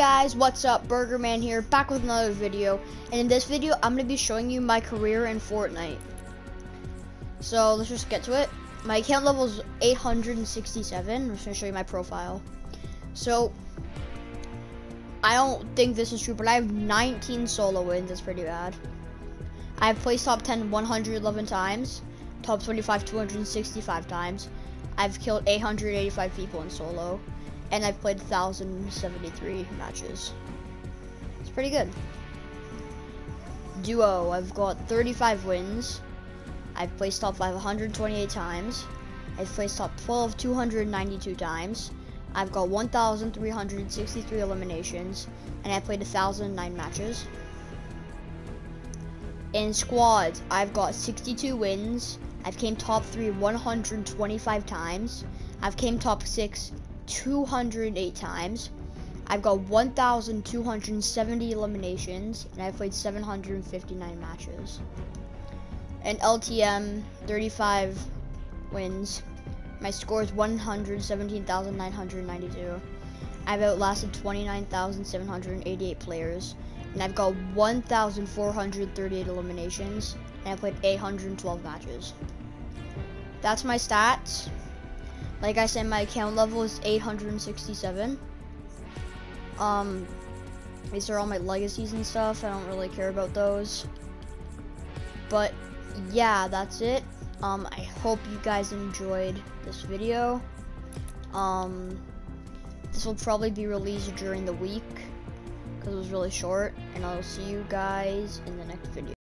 guys, what's up? Burgerman here, back with another video. And in this video, I'm going to be showing you my career in Fortnite. So, let's just get to it. My account level is 867. I'm just going to show you my profile. So, I don't think this is true, but I have 19 solo wins. That's pretty bad. I've placed top 10 111 times, top 25 265 times. I've killed 885 people in solo and I've played 1,073 matches. It's pretty good. Duo, I've got 35 wins. I've placed top 5 128 times. I've placed top 12 292 times. I've got 1,363 eliminations, and I played 1,009 matches. In squads, I've got 62 wins. I've came top 3 125 times. I've came top 6 208 times. I've got 1,270 eliminations, and I've played 759 matches. And LTM, 35 wins. My score is 117,992. I've outlasted 29,788 players, and I've got 1,438 eliminations, and I've played 812 matches. That's my stats. Like I said, my account level is 867. Um, these are all my legacies and stuff. I don't really care about those. But yeah, that's it. Um, I hope you guys enjoyed this video. Um, this will probably be released during the week because it was really short. And I'll see you guys in the next video.